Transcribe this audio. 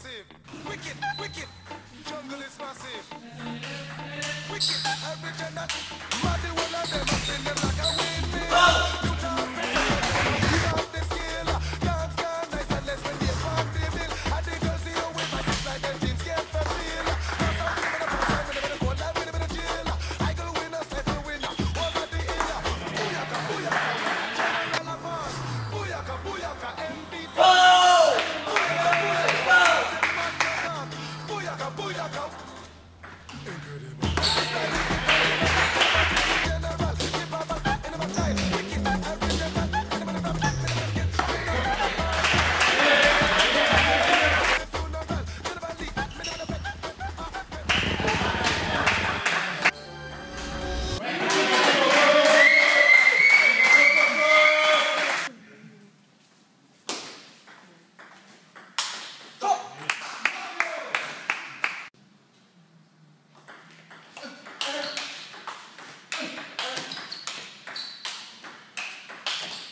massive. Wicked, wicked. Jungle is massive. Wicked. Every gender. Muddy one of them up in Booyaka! Incredible.